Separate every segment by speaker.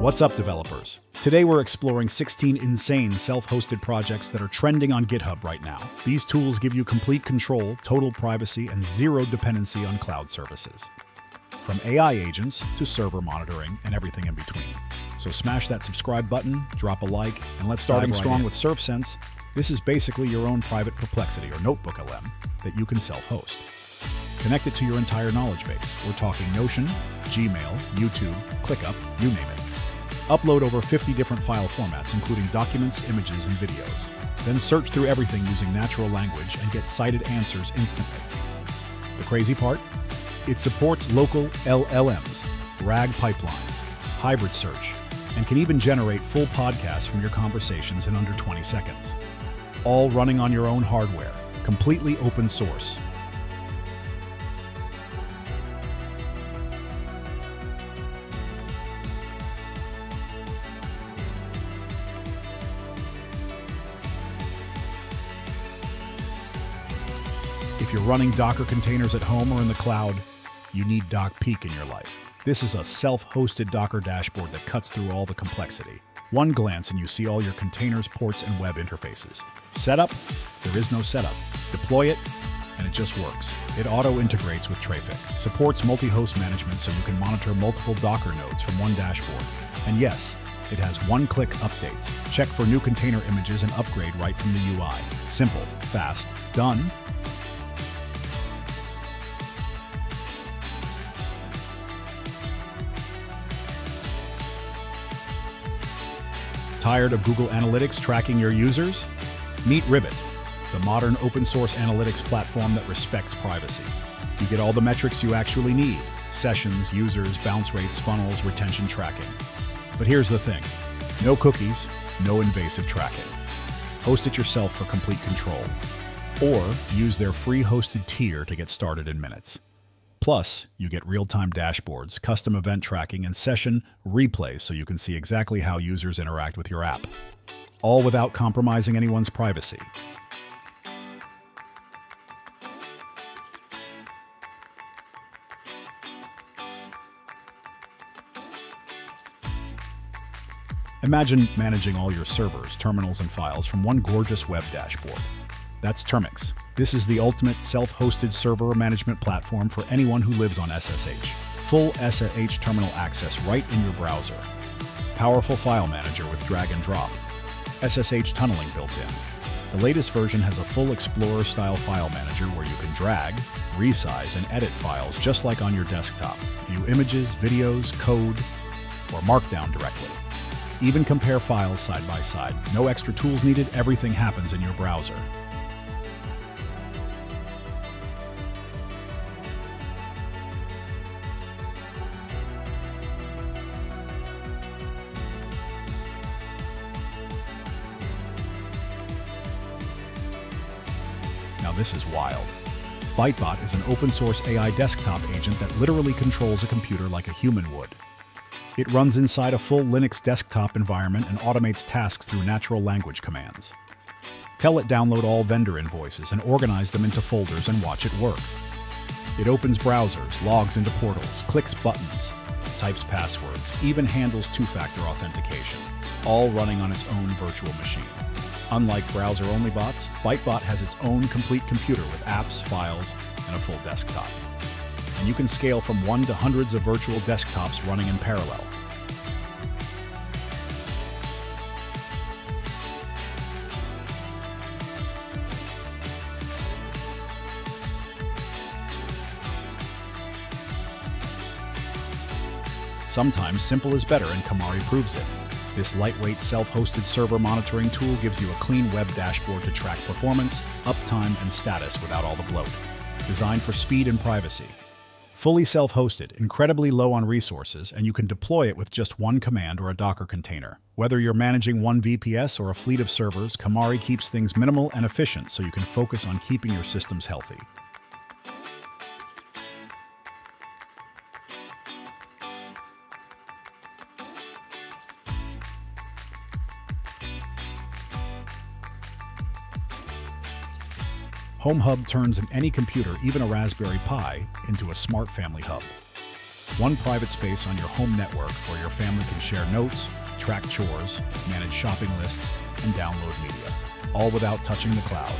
Speaker 1: What's up, developers? Today we're exploring 16 insane self-hosted projects that are trending on GitHub right now. These tools give you complete control, total privacy, and zero dependency on cloud services. From AI agents to server monitoring and everything in between. So smash that subscribe button, drop a like, and let's starting
Speaker 2: Dive right
Speaker 1: strong
Speaker 2: in.
Speaker 1: with SurfSense. This is basically your own private Perplexity or Notebook LM that you can self-host. Connect it to your entire knowledge base. We're talking Notion, Gmail, YouTube, ClickUp, you name it. Upload over 50 different file formats, including documents, images, and videos. Then search through everything using natural language and get cited answers instantly. The crazy part? It supports local LLMs, RAG pipelines, hybrid search, and can even generate full podcasts from your conversations in under 20 seconds. All running on your own hardware, completely open source. If you're running Docker containers at home or in the cloud, you need Dockpeek in your life. This is a self-hosted Docker dashboard that cuts through all the complexity. One glance and you see all your containers, ports, and web interfaces. Setup? There is no setup. Deploy it, and it just works. It auto-integrates with Traefik, supports multi-host management so you can monitor multiple Docker nodes from one dashboard. And yes, it has one-click updates. Check for new container images and upgrade right from the UI. Simple, fast, done, Tired of Google Analytics tracking your users? Meet Rybbit, the modern open source analytics platform that respects privacy. You get all the metrics you actually need sessions, users, bounce rates, funnels, retention tracking. But here's the thing no cookies, no invasive tracking. Host it yourself for complete control. Or use their free hosted tier to get started in minutes. Plus, you get real time dashboards, custom event tracking, and session replays so you can see exactly how users interact with your app. All without compromising anyone's privacy. Imagine managing all your servers, terminals, and files from one gorgeous web dashboard. That's Termix. This is the ultimate self-hosted server management platform for anyone who lives on SSH. Full SSH terminal access right in your browser. Powerful file manager with drag and drop. SSH tunneling built in. The latest version has a full Explorer-style file manager where you can drag, resize, and edit files just like on your desktop. View images, videos, code, or Markdown directly. Even compare files side by side. No extra tools needed, everything happens in your browser. This is wild. Bytebot is an open source AI desktop agent that literally controls a computer like a human would. It runs inside a full Linux desktop environment and automates tasks through natural language commands. Tell it download all vendor invoices and organize them into folders and watch it work. It opens browsers, logs into portals, clicks buttons, types passwords, even handles two-factor authentication, all running on its own virtual machine. Unlike browser-only bots, Bytebot has its own complete computer with apps, files, and a full desktop. And you can scale from one to hundreds of virtual desktops running in parallel. Sometimes simple is better, and Komari proves it. This lightweight self-hosted server monitoring tool gives you a clean web dashboard to track performance, uptime, and status without all the bloat. Designed for speed and privacy. Fully self-hosted, incredibly low on resources, and you can deploy it with just one command or a Docker container. Whether you're managing one VPS or a fleet of servers, Komari keeps things minimal and efficient so you can focus on keeping your systems healthy. HomeHub turns any computer, even a Raspberry Pi, into a smart family hub. One private space on your home network where your family can share notes, track chores, manage shopping lists, and download media, all without touching the cloud.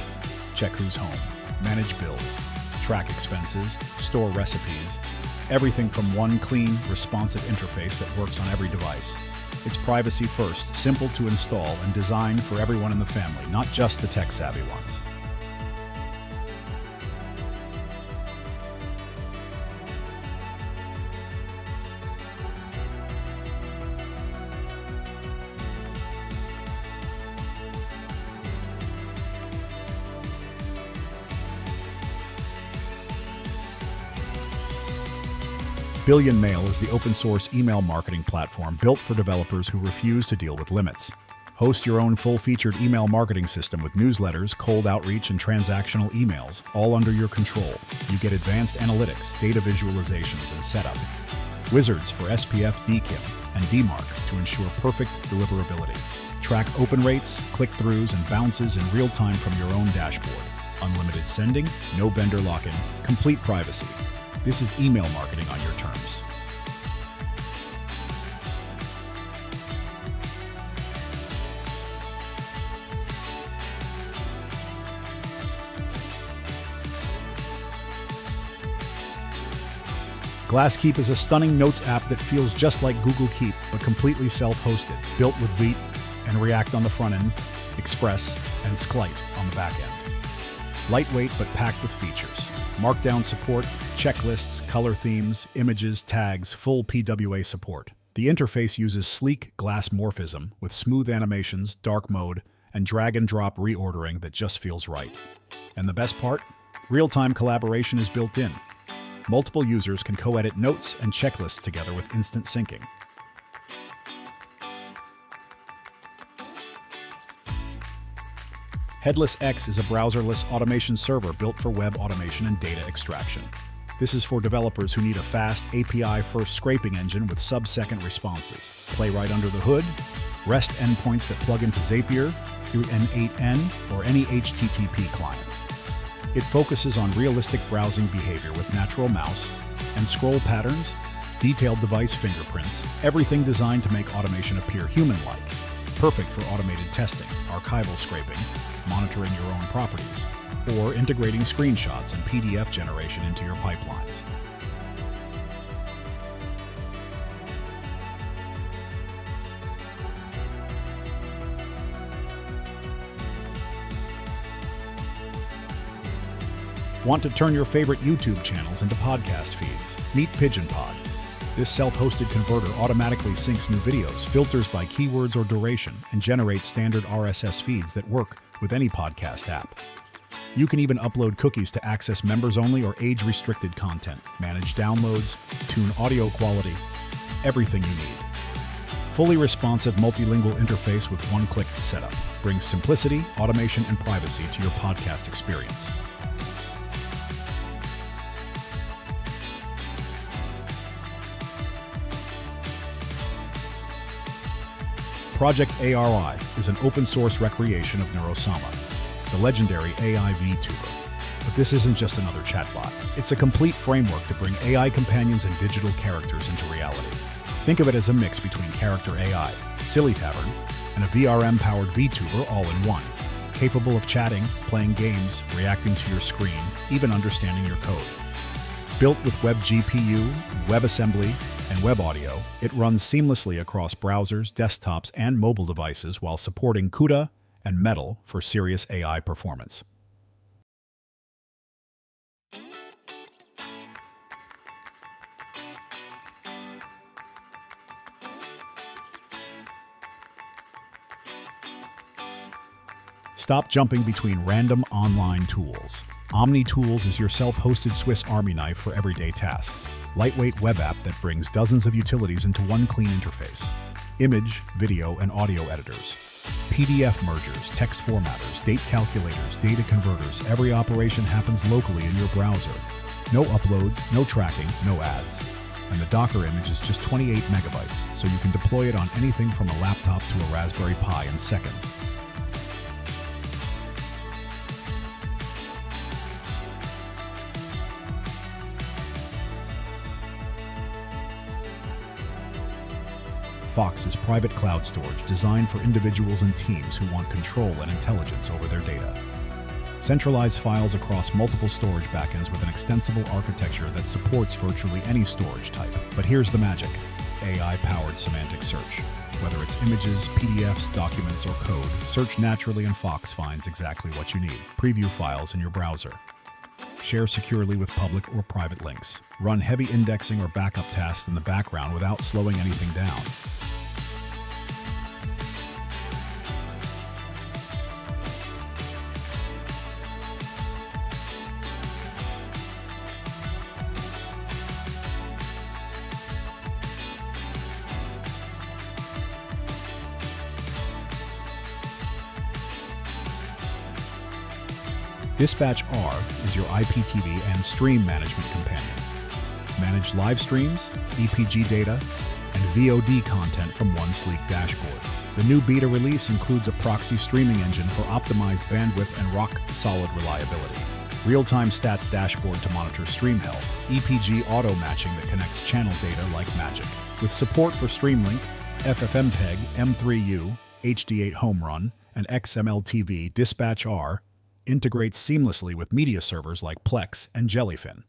Speaker 1: Check who's home, manage bills, track expenses, store recipes, everything from one clean, responsive interface that works on every device. It's privacy first, simple to install, and designed for everyone in the family, not just the tech savvy ones. BillionMail is the open source email marketing platform built for developers who refuse to deal with limits. Host your own full featured email marketing system with newsletters, cold outreach, and transactional emails, all under your control. You get advanced analytics, data visualizations, and setup. Wizards for SPF, DKIM, and DMARC to ensure perfect deliverability. Track open rates, click throughs, and bounces in real time from your own dashboard. Unlimited sending, no vendor lock in, complete privacy. This is email marketing on your terms. GlassKeep is a stunning notes app that feels just like Google Keep, but completely self-hosted, built with Vite and React on the front end, Express, and SQLite on the back end. Lightweight but packed with features. Markdown support, checklists, color themes, images, tags, full PWA support. The interface uses sleek glass morphism with smooth animations, dark mode, and drag and drop reordering that just feels right. And the best part? Real-time collaboration is built in. Multiple users can co-edit notes and checklists together with instant syncing. HeadlessX is a browserless automation server built for web automation and data extraction. This is for developers who need a fast API-first scraping engine with sub-second responses. Playwright under the hood, REST endpoints that plug into Zapier through N8N or any HTTP client. It focuses on realistic browsing behavior with natural mouse and scroll patterns, detailed device fingerprints, everything designed to make automation appear human-like. Perfect for automated testing, archival scraping, monitoring your own properties, or integrating screenshots and PDF generation into your pipelines. Want to turn your favorite YouTube channels into podcast feeds? Meet PigeonPod. This self-hosted converter automatically syncs new videos, filters by keywords or duration, and generates standard RSS feeds that work with any podcast app. You can even upload cookies to access members-only or age-restricted content, manage downloads, tune audio quality, everything you need. Fully responsive multilingual interface with one-click setup brings simplicity, automation, and privacy to your podcast experience. Project Airi is an open source recreation of Neuro-sama, the legendary AI VTuber. But this isn't just another chatbot. It's a complete framework to bring AI companions and digital characters into reality. Think of it as a mix between character AI, Silly Tavern, and a VRM-powered VTuber all in one, capable of chatting, playing games, reacting to your screen, even understanding your code. Built with WebGPU, WebAssembly, and web audio, it runs seamlessly across browsers, desktops, and mobile devices while supporting CUDA and Metal for serious AI performance. Stop jumping between random online tools. Omni Tools is your self-hosted Swiss Army knife for everyday tasks. Lightweight web app that brings dozens of utilities into one clean interface. Image, video, and audio editors. PDF mergers, text formatters, date calculators, data converters. Every operation happens locally in your browser. No uploads, no tracking, no ads. And the Docker image is just 28 megabytes, so you can deploy it on anything from a laptop to a Raspberry Pi in seconds. Foxel is private cloud storage designed for individuals and teams who want control and intelligence over their data. Centralize files across multiple storage backends with an extensible architecture that supports virtually any storage type. But here's the magic AI-powered semantic search. Whether it's images, PDFs, documents, or code, search naturally and Foxel finds exactly what you need. Preview files in your browser. Share securely with public or private links. Run heavy indexing or backup tasks in the background without slowing anything down. Dispatcharr is your IPTV and stream management companion. Manage live streams, EPG data, and VOD content from one sleek dashboard. The new beta release includes a proxy streaming engine for optimized bandwidth and rock-solid reliability. Real-time stats dashboard to monitor stream health, EPG auto matching that connects channel data like magic. With support for Streamlink, FFmpeg, M3U, HDHomeRun, and XMLTV, Dispatcharr integrates seamlessly with media servers like Plex and Jellyfin.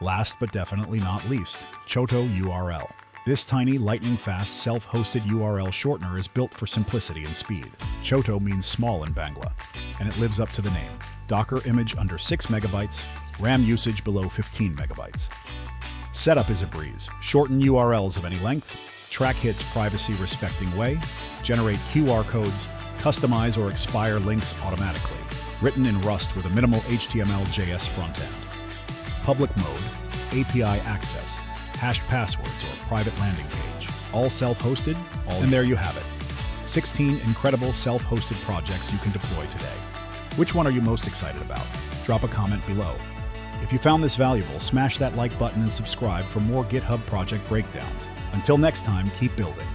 Speaker 1: Last but definitely not least, Chhoto URL. This tiny, lightning-fast, self-hosted URL shortener is built for simplicity and speed. Chhoto means small in Bangla, and it lives up to the name. Docker image under 6 megabytes, RAM usage below 15 megabytes. Setup is a breeze. Shorten URLs of any length, track hits privacy-respecting way, generate QR codes, customize or expire links automatically, written in Rust with a minimal HTML JS frontend. Public mode, API access, hashed passwords or private landing page. All self-hosted, all and there you have it. 16 incredible self-hosted projects you can deploy today. Which one are you most excited about? Drop a comment below. If you found this valuable, smash that like button and subscribe for more GitHub project breakdowns. Until next time, keep building.